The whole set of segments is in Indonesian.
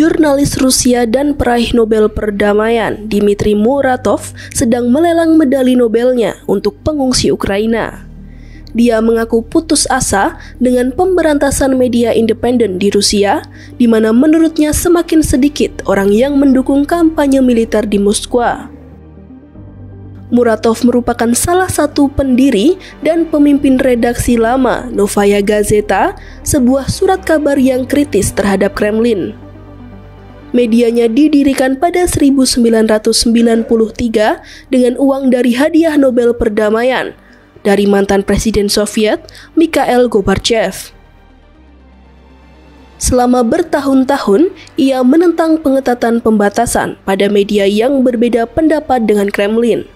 jurnalis Rusia dan peraih Nobel Perdamaian Dmitry Muratov sedang melelang medali Nobelnya untuk pengungsi Ukraina. Dia mengaku putus asa dengan pemberantasan media independen di Rusia, di mana menurutnya semakin sedikit orang yang mendukung kampanye militer di Moskwa. Muratov merupakan salah satu pendiri dan pemimpin redaksi lama Novaya Gazeta, sebuah surat kabar yang kritis terhadap Kremlin. Medianya didirikan pada 1993 dengan uang dari hadiah Nobel Perdamaian dari mantan Presiden Soviet Mikhail Gorbachev. Selama bertahun-tahun, ia menentang pengetatan pembatasan pada media yang berbeda pendapat dengan Kremlin.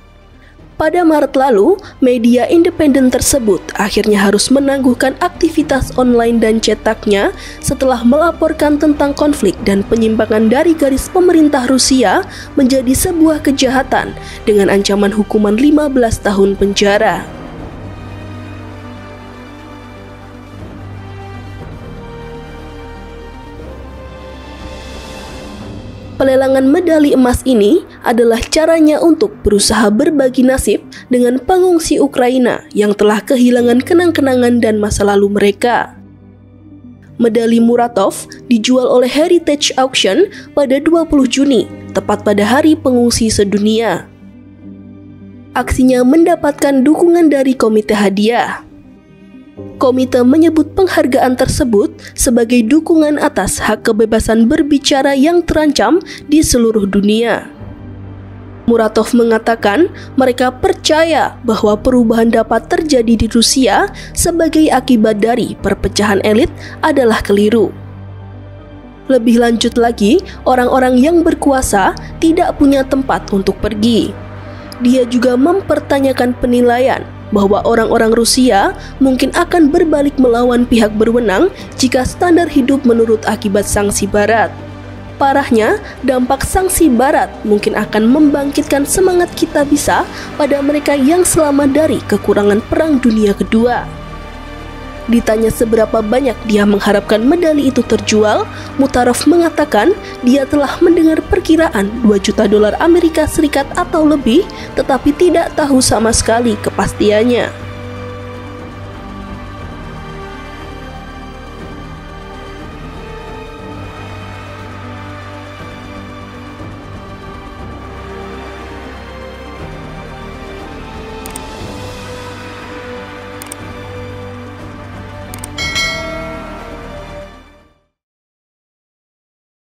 Pada Maret lalu, media independen tersebut akhirnya harus menangguhkan aktivitas online dan cetaknya setelah melaporkan tentang konflik dan penyimpangan dari garis pemerintah Rusia menjadi sebuah kejahatan dengan ancaman hukuman 15 tahun penjara. Pelelangan medali emas ini adalah caranya untuk berusaha berbagi nasib dengan pengungsi Ukraina yang telah kehilangan kenang-kenangan dan masa lalu mereka. Medali Muratov dijual oleh Heritage Auction pada 20 Juni, tepat pada Hari Pengungsi Sedunia. Aksinya mendapatkan dukungan dari Komite Hadiah. Komite menyebut penghargaan tersebut sebagai dukungan atas hak kebebasan berbicara yang terancam di seluruh dunia. Muratov mengatakan mereka percaya bahwa perubahan dapat terjadi di Rusia sebagai akibat dari perpecahan elit adalah keliru. Lebih lanjut lagi, orang-orang yang berkuasa tidak punya tempat untuk pergi. Dia juga mempertanyakan penilaian bahwa orang-orang Rusia mungkin akan berbalik melawan pihak berwenang jika standar hidup menurut akibat sanksi Barat. Parahnya, dampak sanksi Barat mungkin akan membangkitkan semangat kita bisa pada mereka yang selamat dari kekurangan Perang Dunia Kedua. Ditanya seberapa banyak dia mengharapkan medali itu terjual, Mutarov mengatakan dia telah mendengar perkiraan 2 juta dolar Amerika Serikat atau lebih, tetapi tidak tahu sama sekali kepastiannya.